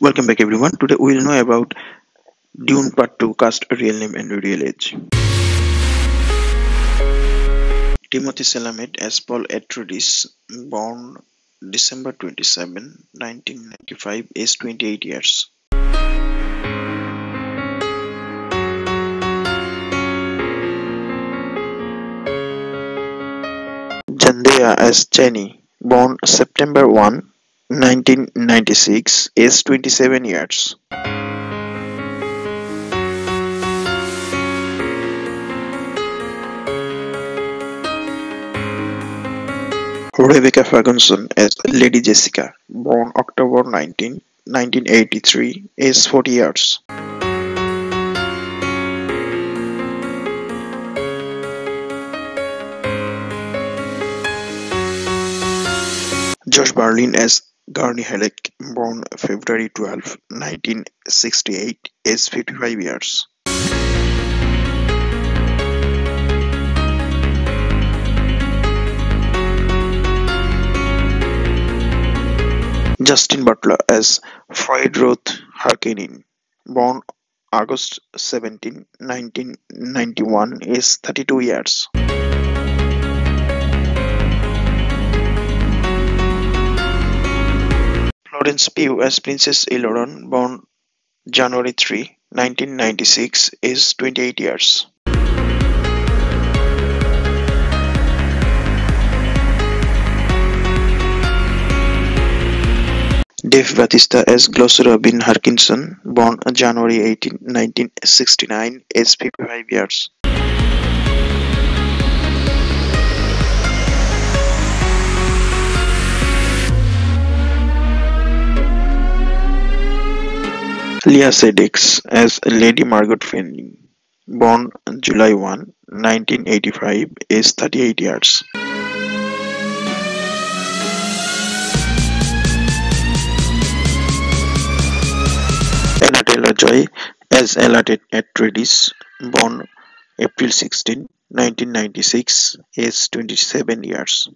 Welcome back everyone. Today we will know about Dune Part 2 cast real name and real age. Timothée Chalamet as Paul Atreides, born December 27, 1995, age 28 years. Zendaya as Chani, born September 1, 1996, age 27 years. Rebecca Ferguson as Lady Jessica, born October 19, 1983, is 40 years. Josh Brolin as Gurney Halleck, born February 12, 1968, age 55 years. Austin Butler as Feyd-Rautha Harkonnen, born August 17, 1991, is 32 years. Florence Pugh as Princess Irulan, born January 3, 1996, is 28 years. Dave Bautista as Glossu Rabban Harkonnen, born January 18, 1969, is 55 years. Léa Seydoux as Lady Margot Fenring, born July 1, 1985, is 38 years. Anya Taylor-Joy as Alia Atreides, born April 16, 1996, is 27 years.